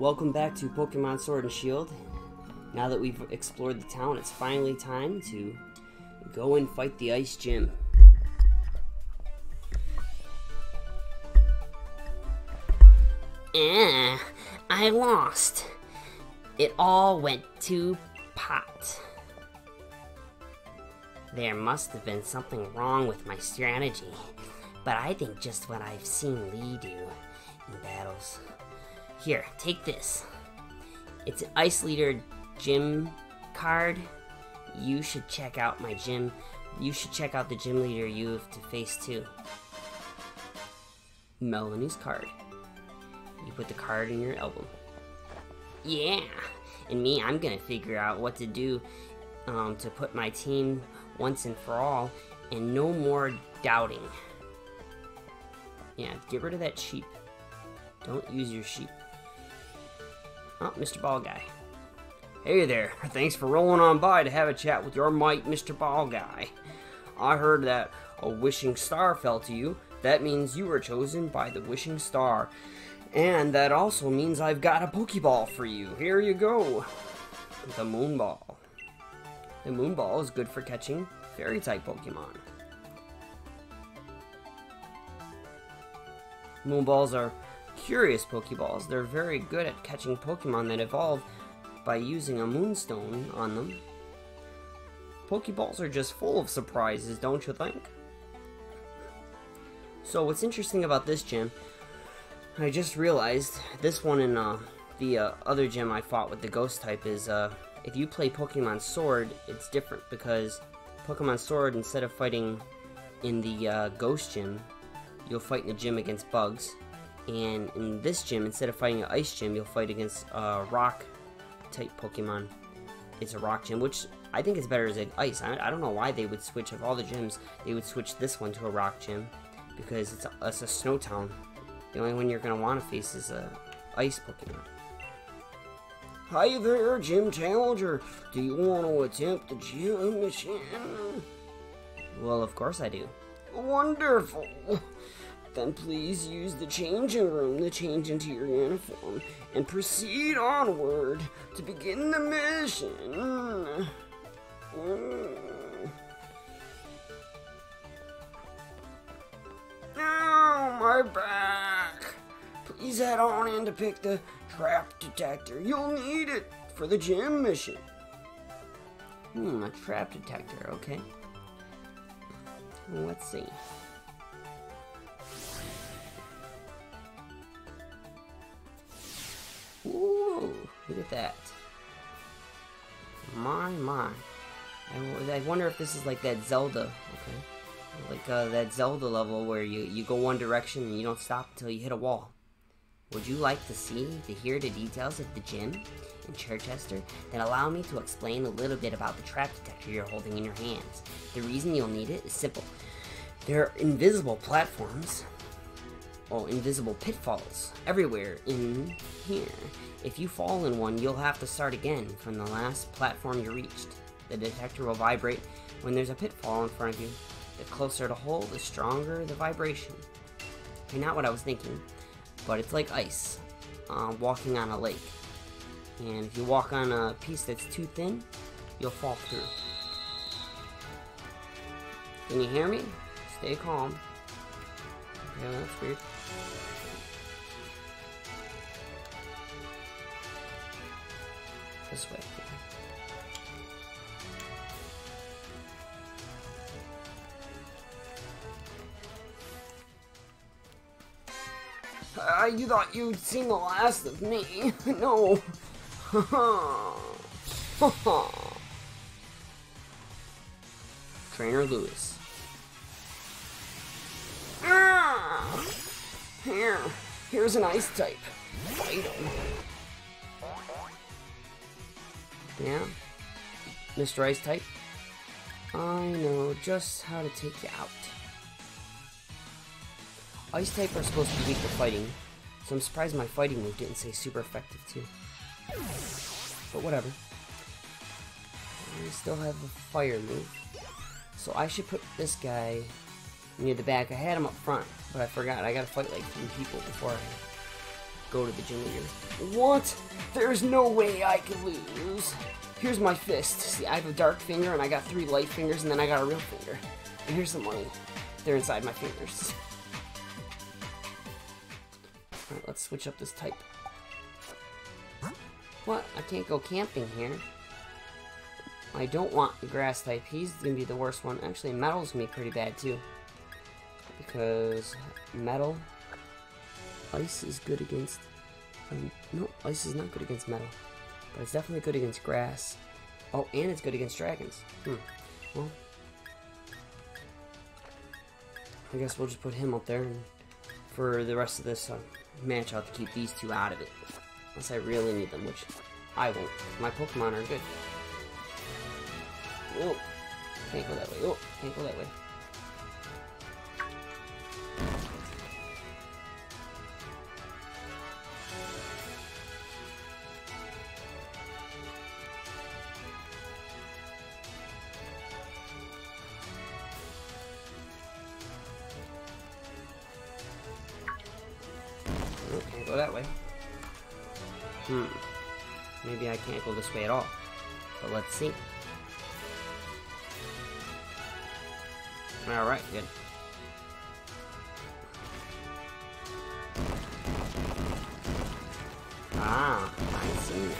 Welcome back to Pokemon Sword and Shield. Now that we've explored the town, it's finally time to go and fight the Ice Gym. Eh, I lost. It all went to pot. There must have been something wrong with my strategy, but I think just what I've seen Lee do in battles. Here, take this. It's an Ice Leader gym card. You should check out my gym. You should check out the gym leader you have to face too. Melony's card. You put the card in your album. Yeah, and me, I'm gonna figure out what to do um, to put my team once and for all, and no more doubting. Yeah, get rid of that sheep. Don't use your sheep. Oh, Mr. Ball Guy. Hey there, thanks for rolling on by to have a chat with your mate, Mr. Ball Guy. I heard that a wishing star fell to you. That means you were chosen by the wishing star. And that also means I've got a Pokeball for you. Here you go. The Moonball. The Moonball is good for catching fairy type Pokemon. Moonballs are curious Pokeballs. They're very good at catching Pokemon that evolve by using a Moonstone on them. Pokeballs are just full of surprises, don't you think? So what's interesting about this gym, I just realized, this one in uh, the uh, other gym I fought with the ghost type is, uh, if you play Pokemon Sword, it's different because Pokemon Sword, instead of fighting in the uh, ghost gym, you'll fight in the gym against bugs. And in this gym, instead of fighting an ice gym, you'll fight against a rock type Pokemon. It's a rock gym, which I think is better as an ice. I, I, don't know why they would switch, of all the gyms, they would switch this one to a rock gym. Because it's a, it's a snow town. The only one you're going to want to face is a ice Pokemon. Hi there, Gym Challenger. Do you want to attempt the gym mission? Well, of course I do. Wonderful. Then please use the changing room to change into your uniform and proceed onward to begin the mission. Oh, my back. Please head on in to pick the trap detector. You'll need it for the gym mission. Hmm, a trap detector, okay. Let's see. Ooh, look at that. My, my. I, I wonder if this is like that Zelda, okay? Like uh, that Zelda level where you, you go one direction and you don't stop until you hit a wall. Would you like to see, to hear the details of the gym in Circhester? Then allow me to explain a little bit about the trap detector you're holding in your hands. The reason you'll need it is simple. There are invisible platforms oh, invisible pitfalls everywhere in here. If you fall in one, you'll have to start again from the last platform you reached. The detector will vibrate when there's a pitfall in front of you. The closer the hole, the stronger the vibration. Okay, not what I was thinking, but it's like ice, uh, walking on a lake. And if you walk on a piece that's too thin, you'll fall through. Can you hear me? Stay calm. Yeah, that's weird. This way. Uh, you thought you'd seen the last of me? no. Trainer Lewis. Ah! Here, here's an ice type. Fight him. Yeah? Mr. Ice type? I know just how to take you out. Ice type are supposed to be weak to fighting, so I'm surprised my fighting move didn't say super effective too. But whatever. I still have a fire move. So I should put this guy near the back. I had him up front, but I forgot. I gotta fight like three people before I go to the gym leader. What? There's no way I can lose. Here's my fist. See, I have a dark finger and I got three light fingers and then I got a real finger. And here's the money. They're inside my fingers. Alright, let's switch up this type. What? I can't go camping here. I don't want the grass type. He's gonna be the worst one. Actually, metal's gonna be pretty bad too. Because metal, ice is good against. Um, no, ice is not good against metal, but it's definitely good against grass. Oh, and it's good against dragons. Hmm. Well, I guess we'll just put him up there, and for the rest of this uh, match, I'll have to keep these two out of it, unless I really need them, which I won't. My Pokemon are good. Oh, can't go that way. Oh, can't go that way. Way at all. But let's see. Alright, good. Ah, I see now.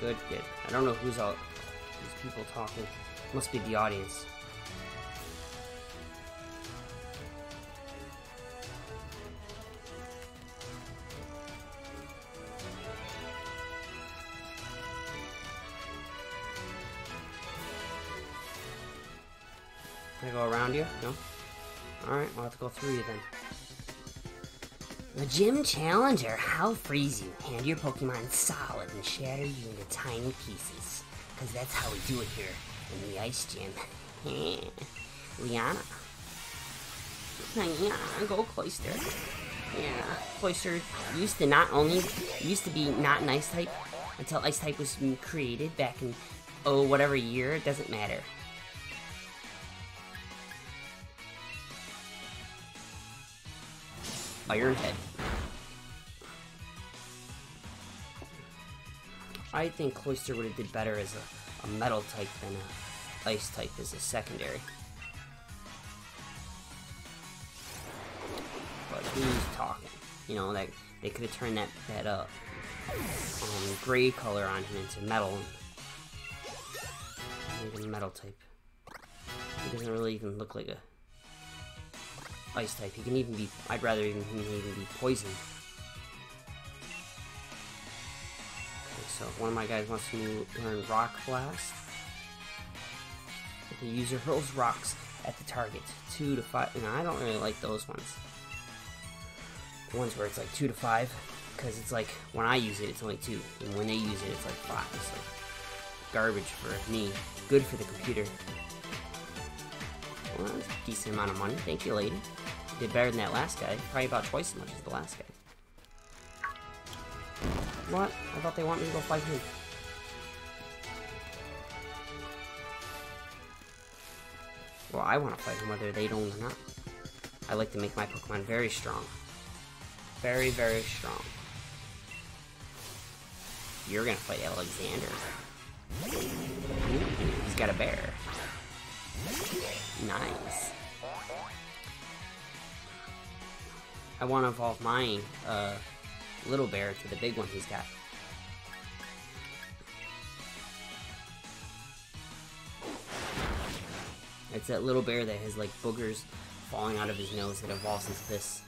Good, good. I don't know who's all these people talking. Must be the audience. Can I go around you? No? Alright, we'll have to go through you then. The Gym Challenger, I'll freeze you, hand your Pokemon solid, and shatter you into tiny pieces. Because that's how we do it here in the Ice Gym. Liana. Yeah, go Cloyster. Yeah, Cloyster used to not only used to be not an ice type until ice type was created back in oh whatever year. It doesn't matter. Iron Head. I think Cloyster would have did better as a, a metal type than a ice type as a secondary. But who's talking? You know, that they could have turned that that uh, um, gray color on him into metal. Made a metal type. He doesn't really even look like a ice type. He can even be. I'd rather even him even be poison. Okay, so one of my guys wants to learn Rock Blast, the user hurls rocks at the target. Two to five. Know, I don't really like those ones. The ones where it's like two to five, because it's like when I use it, it's only two, and when they use it, it's like five. It's like garbage for me. Good for the computer. Well, that's a decent amount of money. Thank you, lady. Did better than that last guy. Probably about twice as much as the last guy. What? I thought they want me to go fight him. Well, I want to fight him whether they don't or not. I like to make my Pokemon very strong. Very, very strong. You're gonna fight Alexander. He's got a bear. Nice. I want to evolve my uh, little bear to the big one he's got. It's that little bear that has like boogers falling out of his nose that evolves into this.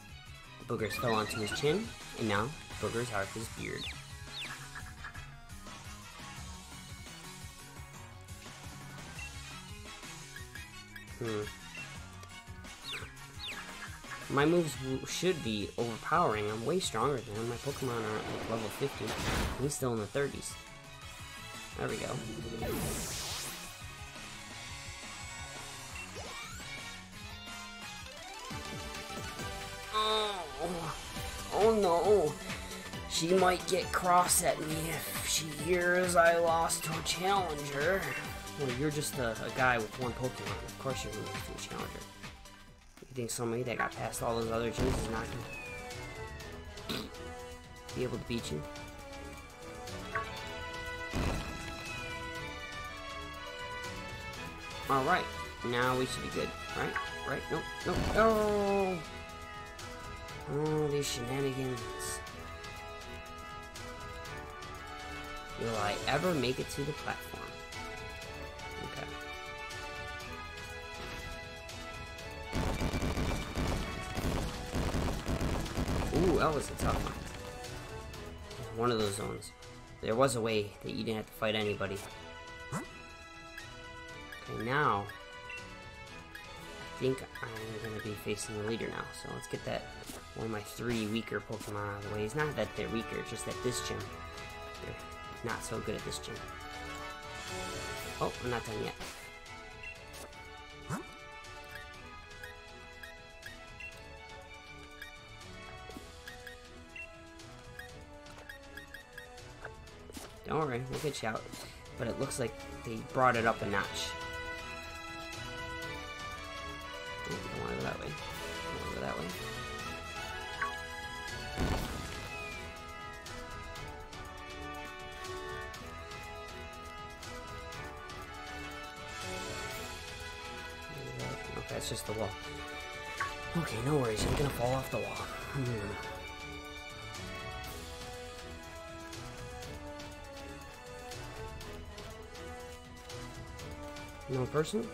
The boogers fell onto his chin, and now boogers are his beard. Hmm. My moves should be overpowering. I'm way stronger than him. My Pokemon are at like level 50. He's still in the 30s. There we go. Oh, oh no. She might get cross at me if she hears I lost to a challenger. Well, you're just a, a guy with one Pokemon. Of course you're going to lose to a challenger. You think somebody that got past all those other gyms is not gonna be able to beat you. Alright, now we should be good. Right? Right? Nope, nope. Oh! Oh, these shenanigans. Will I ever make it to the platform? That was a tough one. One of those zones. There was a way that you didn't have to fight anybody. Okay, now... I think I'm going to be facing the leader now. So let's get that one of my three weaker Pokemon out of the way. It's not that they're weaker, it's just that this gym, they're not so good at this gym. Oh, I'm not done yet. Don't worry, we'll get you out. But it looks like they brought it up a notch. Oh, don't want to go that way. Don't want to go that way. Okay, it's just the wall. Okay, no worries. I'm gonna fall off the wall. Hmm. No person?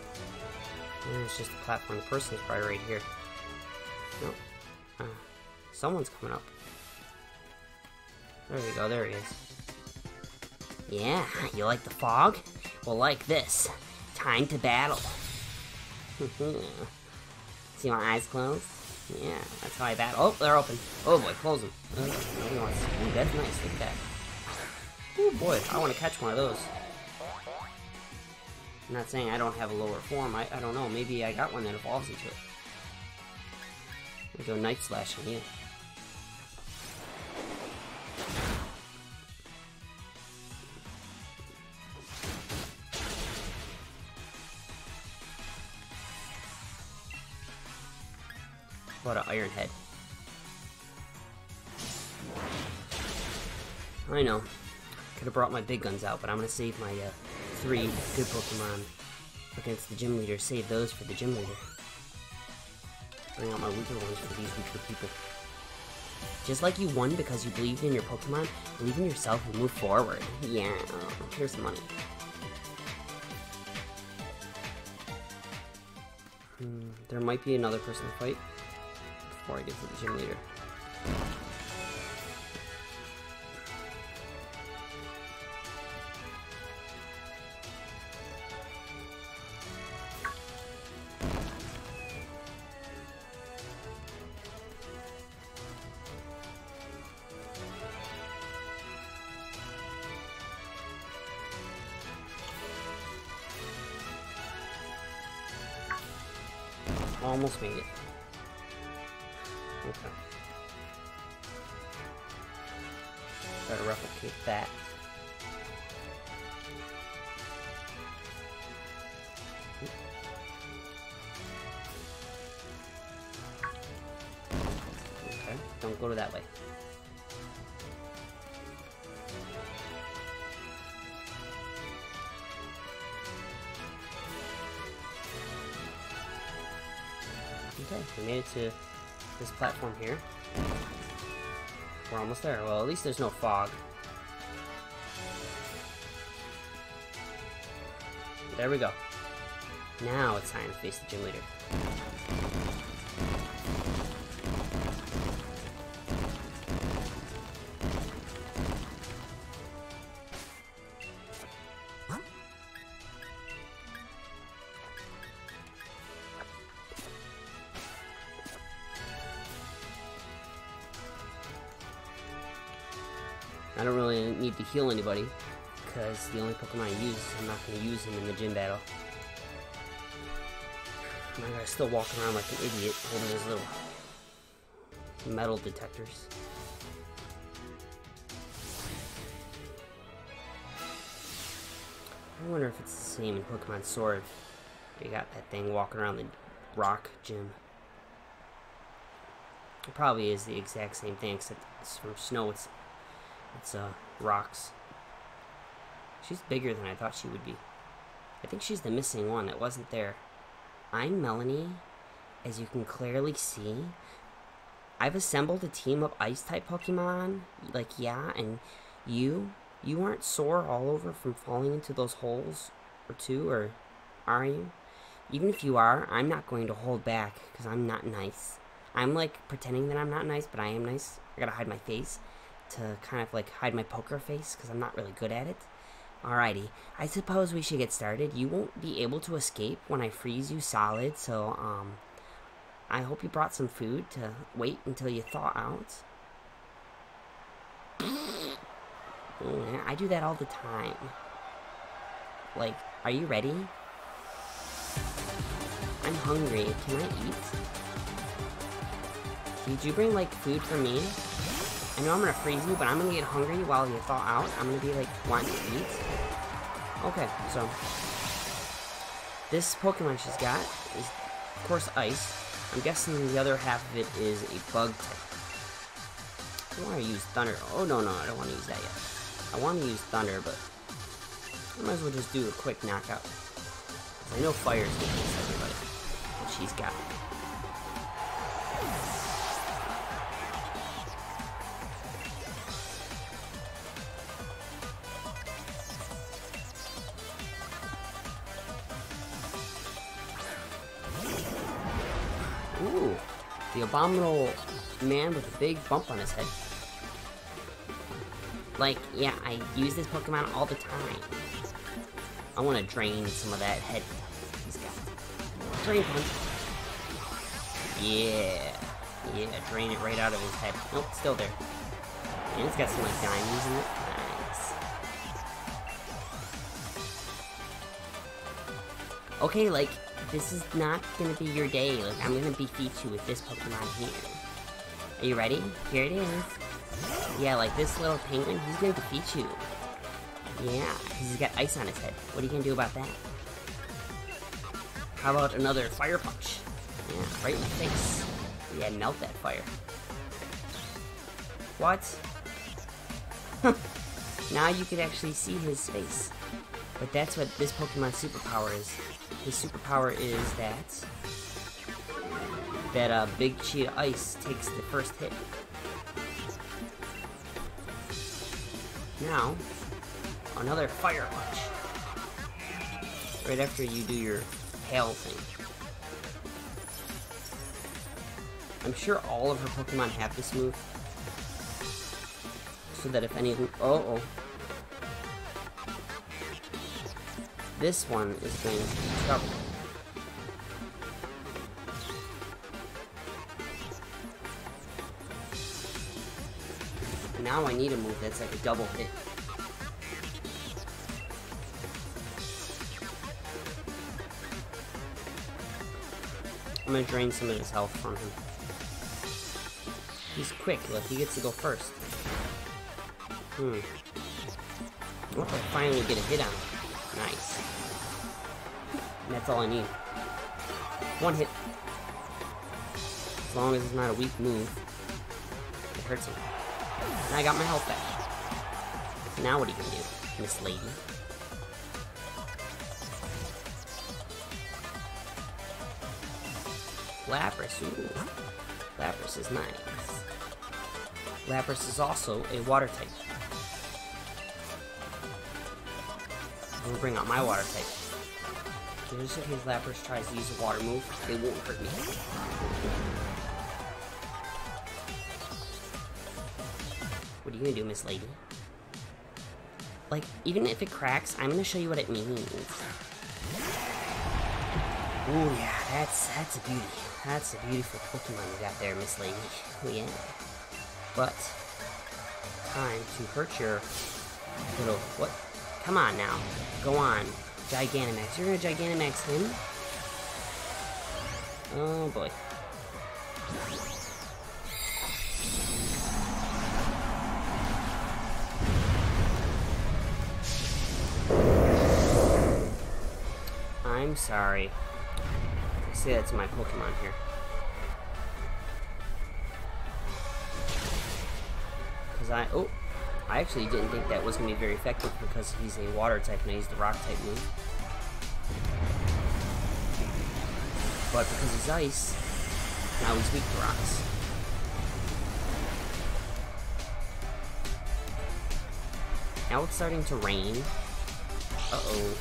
Yeah, it's just a platform. The person's probably right here. No. Uh, someone's coming up. There we go, there he is. Yeah, you like the fog? Well, like this. Time to battle. See my eyes closed? Yeah, that's how I battle. Oh, they're open. Oh boy, close them. That's nice. Look at that. Oh boy, I want to catch one of those. I'm not saying I don't have a lower form. I, I don't know. Maybe I got one that evolves into it. We go Night Slash on you. What an Iron Head. I know. Could have brought my big guns out, but I'm gonna save my uh, three good Pokemon against the gym leader. Save those for the gym leader. Bring out my weaker ones for these weaker people. Just like you won because you believed in your Pokemon, believe in yourself and move forward. Yeah, here's some money. Hmm, there might be another person to fight before I get to the gym leader. Don't go that way. Okay, we made it to this platform here. We're almost there. Well, at least there's no fog. There we go. Now it's time to face the gym leader. Because the only Pokemon I use, I'm not going to use him in the gym battle. My guy's still walking around like an idiot, holding his little metal detectors. I wonder if it's the same in Pokemon Sword. You got that thing walking around the rock gym. It probably is the exact same thing, except it's from snow. It's it's uh rocks. She's bigger than I thought she would be. I think she's the missing one that wasn't there. I'm Melony. As you can clearly see, I've assembled a team of ice-type Pokemon. Like, yeah, and you, you aren't sore all over from falling into those holes or two, or are you? Even if you are, I'm not going to hold back, because I'm not nice. I'm, like, pretending that I'm not nice, but I am nice. I gotta hide my face to kind of, like, hide my poker face, because I'm not really good at it. Alrighty, I suppose we should get started. You won't be able to escape when I freeze you solid, so, um, I hope you brought some food to wait until you thaw out. Yeah, I do that all the time. Like, are you ready? I'm hungry. Can I eat? Did you bring, like, food for me? I know I'm gonna freeze you, but I'm gonna get hungry while you thaw out. I'm gonna be like, wanting to eat. Okay, so this Pokemon she's got is, of course, Ice. I'm guessing the other half of it is a Bug type. I want to use Thunder. Oh, no, no, I don't want to use that yet. I want to use Thunder, but I might as well just do a quick knockout. I know Fire's gonna miss everybody. But she's got abominable man with a big bump on his head. Like, yeah, I use this Pokemon all the time. I want to drain some of that head he's got. Drain punch. Yeah. Yeah, drain it right out of his head. Nope, still there. And it's got some, like, diamonds in it. Nice. Okay, like, this is not gonna be your day. Like, I'm gonna defeat you with this Pokemon here. Are you ready? Here it is. Yeah, like this little penguin, he's gonna defeat you. Yeah, he's got ice on his head. What are you gonna do about that? How about another fire punch? Yeah, right in the face. Yeah, melt that fire. What? now you can actually see his face. But that's what this Pokemon's superpower is. His superpower is that that uh, big sheet of ice takes the first hit. Now, another fire punch. Right after you do your hail thing. I'm sure all of her Pokemon have this move. So that if any. Oh, oh. This one is going to be trouble. Now I need a move that's like a double hit. I'm gonna drain some of his health from him. He's quick, look, he gets to go first. Hmm. I finally get a hit on him. All I need. One hit. As long as it's not a weak move. It hurts him. And I got my health back. Now what are you gonna do, Miss Lady? Lapras, ooh. Lapras is nice. Lapras is also a water type. I'm gonna bring out my water type. Just in case Lapras tries to use a water move, it won't hurt me. What are you gonna do, Miss Lady? Like, even if it cracks, I'm gonna show you what it means. Oh yeah, that's that's a beauty. That's a beautiful Pokemon you got there, Miss Lady. Oh yeah. But time to hurt your little what? Come on now. Go on. Gigantamax. You're gonna Gigantamax him? Oh boy. I'm sorry. I say that to my Pokemon here. Because I... Oh! I actually didn't think that was going to be very effective because he's a water type and I the rock type move. But because he's ice, now he's weak to rocks. Now it's starting to rain. Uh-oh.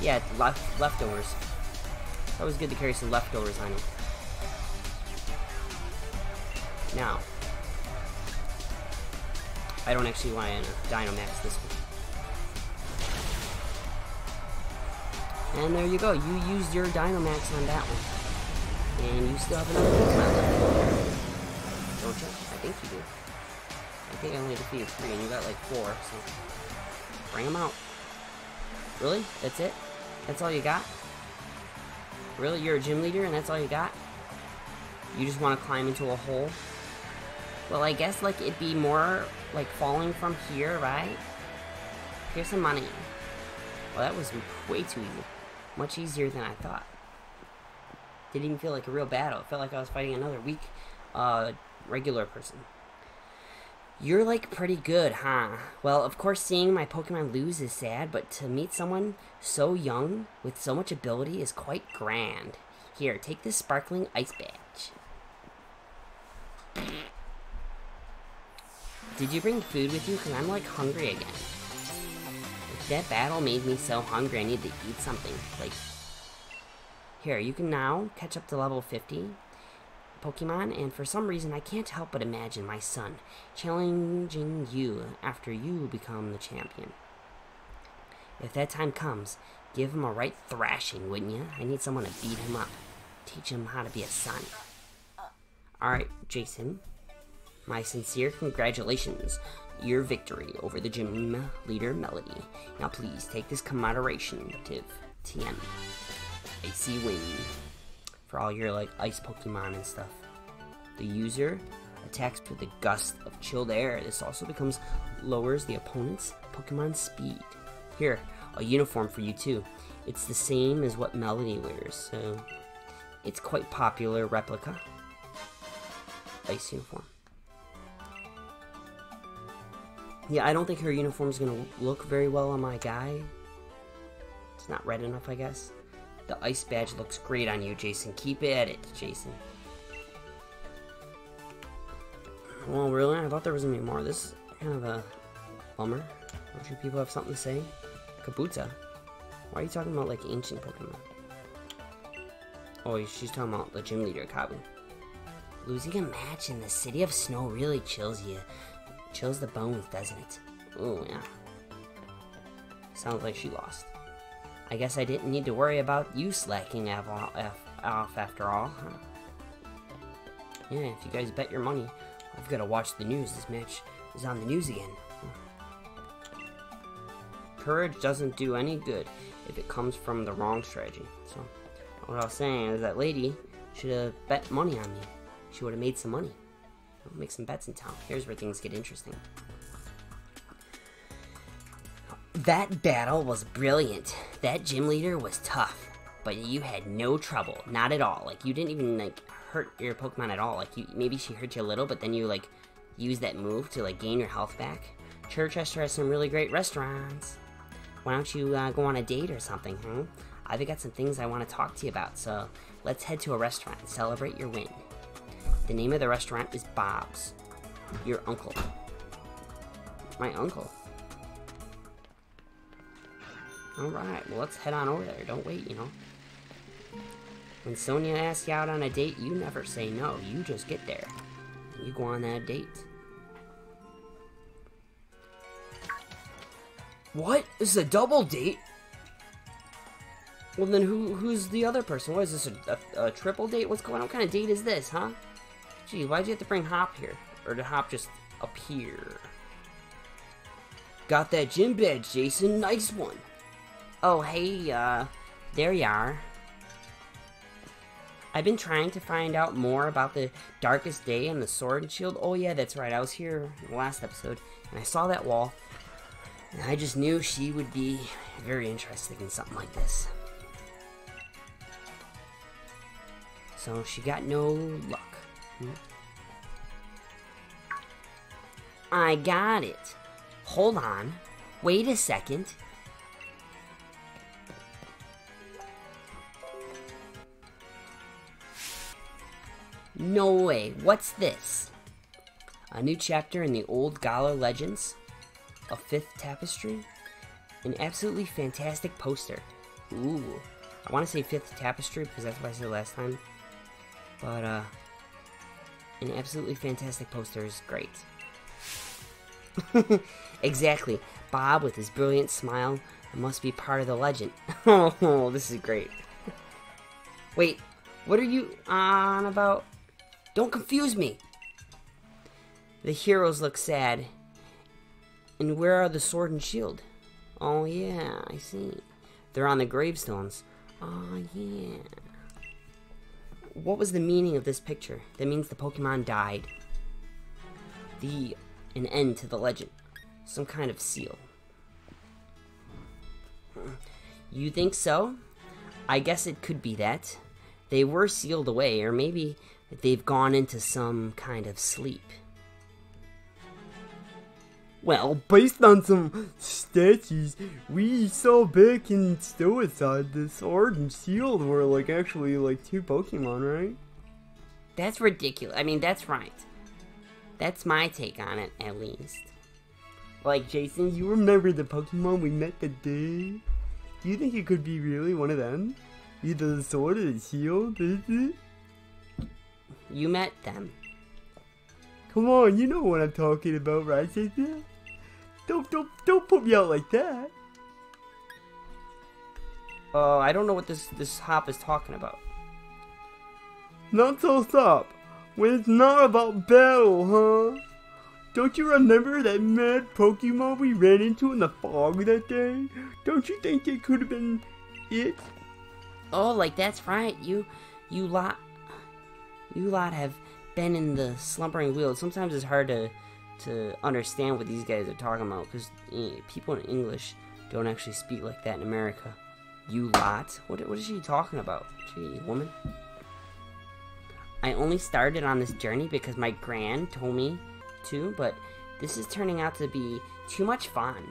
Yeah, left leftovers. That was good to carry some leftovers on it. Now, I don't actually want to Dynamax this one. And there you go, you used your Dynamax on that one. And you still have another Pokemon left. Don't you? I think you do. I think I only defeated three, and you got like four, so... Bring them out. Really? That's it? That's all you got? Really? You're a gym leader and that's all you got? You just want to climb into a hole? Well, I guess, like, it'd be more, like, falling from here, right? Here's some money. Well, that was way too easy. Much easier than I thought. Didn't even feel like a real battle. It felt like I was fighting another weak, uh, regular person. You're like pretty good, huh? Well, of course, seeing my Pokemon lose is sad, but to meet someone so young with so much ability is quite grand. Here, take this sparkling ice badge. Did you bring food with you? Because I'm like hungry again. That battle made me so hungry I need to eat something. Like, here, you can now catch up to level 50 Pokemon, and for some reason I can't help but imagine my son challenging you after you become the champion. If that time comes, give him a right thrashing, wouldn't you? I need someone to beat him up. Teach him how to be a son. Alright, Jason. My sincere congratulations. Your victory over the gym leader Melody. Now please take this commemoration TM. Icy Wind. For all your like ice Pokemon and stuff. The user attacks with a gust of chilled air. This also becomes lowers the opponent's Pokemon speed. Here, a uniform for you too. It's the same as what Melody wears, so it's quite popular replica. Ice uniform. Yeah, I don't think her uniform is going to look very well on my guy. It's not red enough, I guess. The ice badge looks great on you, Jason. Keep at it, Jason. Well, really? I thought there was to be more. This is kind of a bummer. Don't you people have something to say? Kabuta? Why are you talking about, like, ancient Pokemon? Oh, she's talking about the gym leader, Kabu. Losing a match in the City of Snow really chills you. Chills the bones, doesn't it? Oh, yeah. Sounds like she lost. I guess I didn't need to worry about you slacking off after all, huh? Yeah, if you guys bet your money, I've got to watch the news. This match is on the news again. Courage doesn't do any good if it comes from the wrong strategy. So, what I was saying is that lady should have bet money on me. She would have made some money. Make some bets in town. Here's where things get interesting. That battle was brilliant. That gym leader was tough, but you had no trouble, not at all. Like you didn't even like hurt your Pokemon at all. Like you maybe she hurt you a little, but then you like use that move to like gain your health back. Circhester has some really great restaurants. Why don't you uh, go on a date or something, huh? I've got some things I want to talk to you about, so let's head to a restaurant and celebrate your win. The name of the restaurant is Bob's. Your uncle. My uncle. Alright, well let's head on over there. Don't wait, you know. When Sonia asks you out on a date, you never say no. You just get there. You go on that date. What? This is a double date? Well then who who's the other person? What is this, a, a, a triple date? What's going on? What kind of date is this, huh? Gee, why'd you have to bring Hop here? Or did Hop just appear? Got that gym badge, Jason. Nice one. Oh, hey, uh, there you are. I've been trying to find out more about the Darkest Day and the Sword and Shield. Oh, yeah, that's right. I was here in the last episode, and I saw that wall. And I just knew she would be very interested in something like this. So she got no luck. I got it. Hold on. Wait a second. No way. What's this? A new chapter in the old Galar legends? A fifth tapestry? An absolutely fantastic poster. Ooh. I want to say fifth tapestry because that's what I said last time. But, uh, an absolutely fantastic poster is great. exactly. Bob with his brilliant smile must be part of the legend. oh, this is great. Wait, what are you on about? Don't confuse me. The heroes look sad. And where are the sword and shield? Oh, yeah, I see. They're on the gravestones. Oh, yeah. What was the meaning of this picture? That means the Pokemon died. The an end to the legend. Some kind of seal. You think so? I guess it could be that. They were sealed away, or maybe they've gone into some kind of sleep. Well, based on some statues we saw back in Stow-on-Side, the sword and shield were like actually like two Pokemon, right? That's ridiculous. I mean, that's right. That's my take on it, at least. Like, Jason, you remember the Pokemon we met the day? Do you think it could be really one of them? Either the sword or the shield, is it? You met them. Come on, you know what I'm talking about, right, Jason? Don't, don't, don't put me out like that. Uh, I don't know what this this hop is talking about. Not so stop. When it's not about battle, huh? Don't you remember that mad Pokemon we ran into in the fog that day? Don't you think it could have been it? Oh, like that's right. You, you lot, you lot have been in the Slumbering Weald. Sometimes it's hard to to understand what these guys are talking about because eh, people in English don't actually speak like that in America. You lot? What, what is she talking about? Gee, woman. I only started on this journey because my grand told me to, but this is turning out to be too much fun.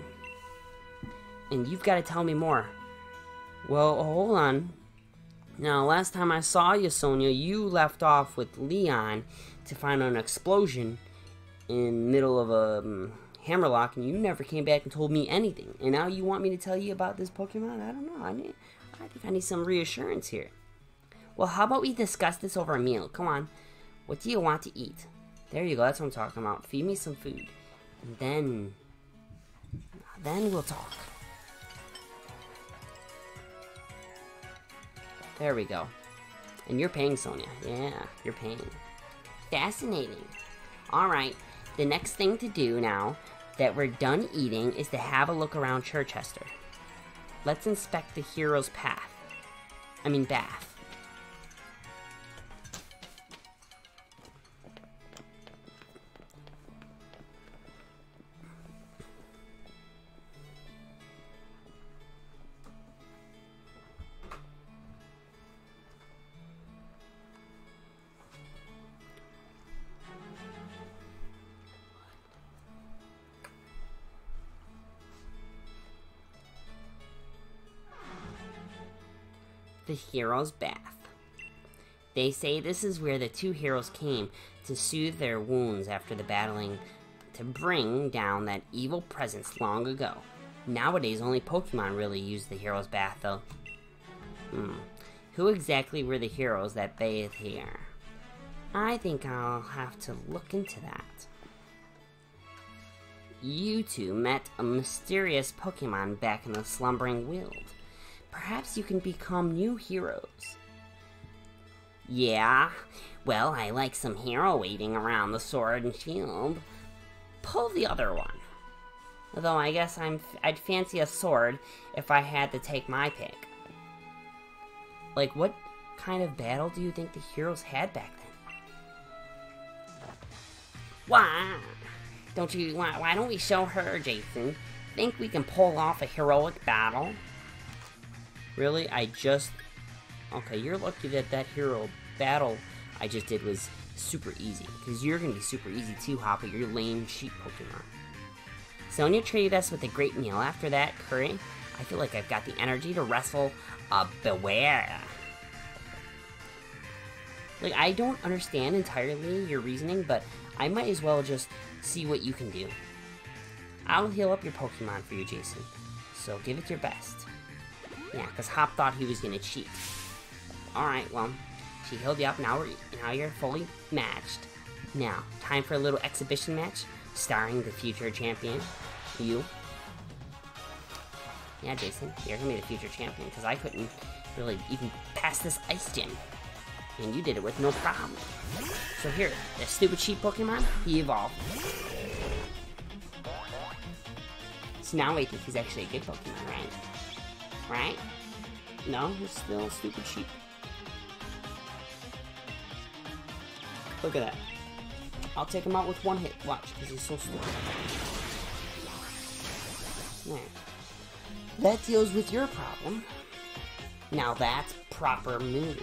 And you've got to tell me more. Well, hold on. Now, last time I saw you, Sonia, you left off with Leon to find an explosion in middle of a um, Hammerlocke, and you never came back and told me anything. And now you want me to tell you about this Pokemon? I don't know. I need, I think I need some reassurance here. Well, how about we discuss this over a meal? Come on. What do you want to eat? There you go. That's what I'm talking about. Feed me some food, and then, then we'll talk. There we go. And you're paying, Sonia. Yeah, you're paying. Fascinating. Alright, the next thing to do now that we're done eating is to have a look around Circhester. Let's inspect the hero's path. I mean, bath. The hero's bath. They say this is where the two heroes came to soothe their wounds after the battling to bring down that evil presence long ago. Nowadays, only Pokemon really use the hero's bath, though. Hmm. Who exactly were the heroes that bathed here? I think I'll have to look into that. You two met a mysterious Pokemon back in the Slumbering Weald. Perhaps you can become new heroes. Yeah, well, I like some hero waiting around the sword and shield. Pull the other one. Although I guess I'm I'd fancy a sword if I had to take my pick. Like what kind of battle do you think the heroes had back then? Why? Don't you why, why don't we show her, Jason? Think we can pull off a heroic battle? Really? I just... Okay, you're lucky that that hero battle I just did was super easy. Because you're going to be super easy too, Hopper. You're lame sheep Pokemon. Sonia treated us with a great meal. After that curry, I feel like I've got the energy to wrestle a Bewear. Like, I don't understand entirely your reasoning, but I might as well just see what you can do. I'll heal up your Pokemon for you, Jason. So give it your best. Yeah, because Hop thought he was gonna cheat. Alright, well, she healed you up, now, now you're fully matched. Now, time for a little exhibition match, starring the future champion, you. Yeah, Jason, you're gonna be the future champion, because I couldn't really even pass this ice gym. And you did it with no problem. So here, this stupid cheap Pokemon, he evolved. So now I think he's actually a good Pokemon, right? Right? No, he's still stupid sheep. Look at that. I'll take him out with one hit. Watch, because he's so stupid. There. That deals with your problem. Now that's proper move.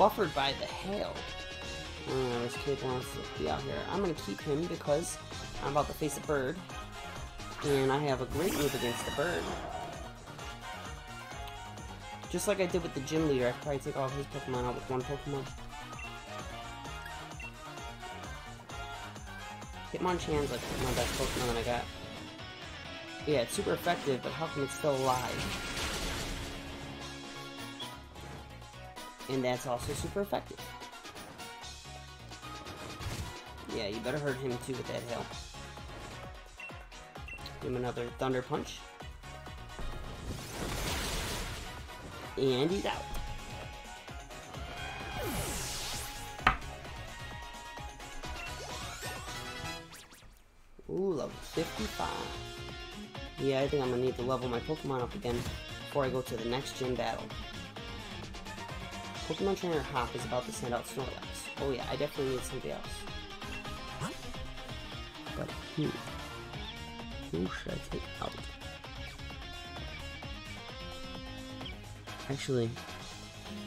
Buffered by the hail. Uh, this kid wants to be out here. I'm gonna keep him because I'm about to face a bird. And I have a great move against the bird. Just like I did with the gym leader, I probably take all his Pokemon out with one Pokemon. Hitmonchan's like my best Pokemon that I got. Yeah, it's super effective, but how come it's still alive? And that's also super effective. Yeah, you better hurt him too with that hail. Give him another Thunder Punch. And he's out. Ooh, level 55. Yeah, I think I'm gonna need to level my Pokemon up again before I go to the next gym battle. Pokemon Trainer Hop is about to send out Snorlax. Oh yeah, I definitely need somebody else. But who? Who should I take out? Actually,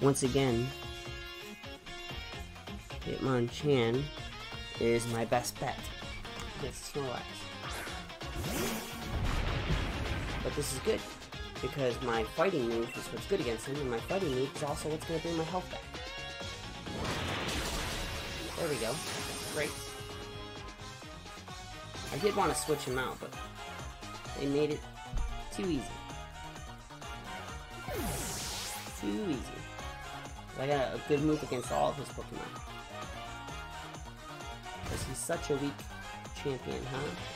once again, Hitmonchan is my best bet against Snorlax. But this is good, because my fighting move is what's good against him, and my fighting move is also what's going to bring my health back. There we go. Great. I did want to switch him out, but they made it too easy. Too easy. I got a good move against all of his Pokemon. Because he's such a weak champion, huh?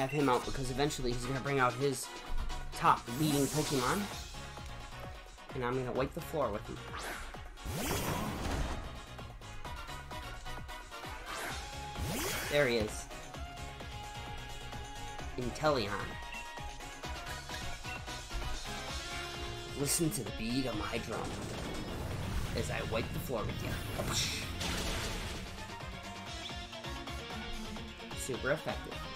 Have him out because eventually he's gonna bring out his top leading Pokemon. And I'm gonna wipe the floor with him. There he is. Inteleon. Listen to the beat of my drum as I wipe the floor with you. Super effective.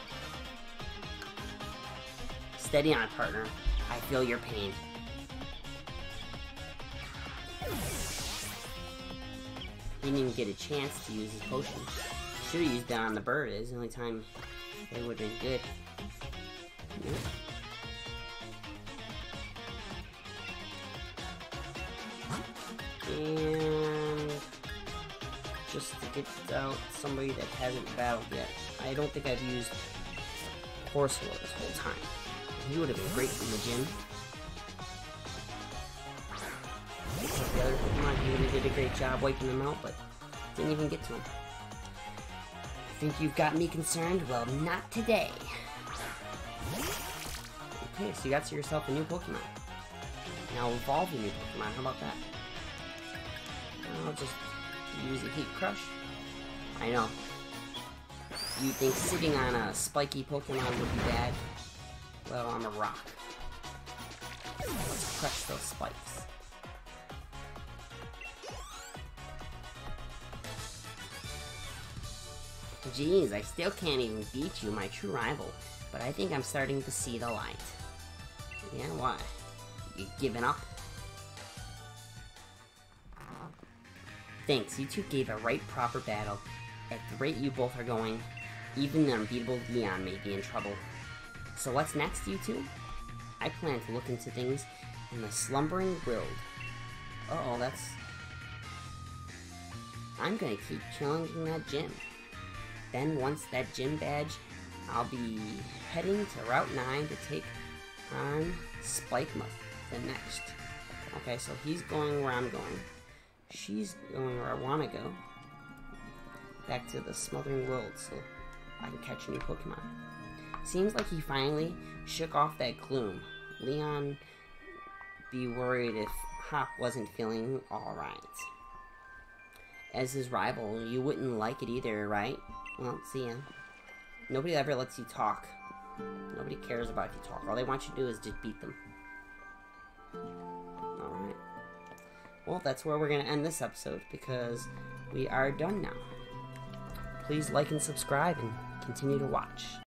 Steady on, partner. I feel your pain. Didn't even get a chance to use his potion. Should have used that on the bird. It's the only time it would have been good. And just to get out somebody that hasn't battled yet. I don't think I've used Corsola this whole time. He would have been great in the gym. The other Pokemon, really did a great job wiping them out, but didn't even get to him. Think you've got me concerned? Well, not today. Okay, so you got yourself a new Pokemon. Now evolve a new Pokemon, how about that? I'll just use a Heat Crash. I know. You think sitting on a spiky Pokemon would be bad? Well, I'm a rock. Let's crush those spikes. Jeez, I still can't even beat you, my true rival. But I think I'm starting to see the light. Yeah, why? You giving up? Thanks, you two gave a right proper battle. At the rate you both are going, even the unbeatable Leon may be in trouble. So what's next, you two? I plan to look into things in the Slumbering Weald. Uh oh, that's... I'm gonna keep challenging that gym. Then once that gym badge, I'll be heading to Route 9 to take on Spikemuth the next. Okay, so he's going where I'm going. She's going where I want to go. Back to the smothering world so I can catch a new Pokemon. Seems like he finally shook off that gloom. Leon be worried if Hop wasn't feeling alright. As his rival, you wouldn't like it either, right? Well, see ya. Nobody ever lets you talk. Nobody cares about you talk. All they want you to do is just beat them. Alright. Well, that's where we're going to end this episode because we are done now. Please like and subscribe and continue to watch.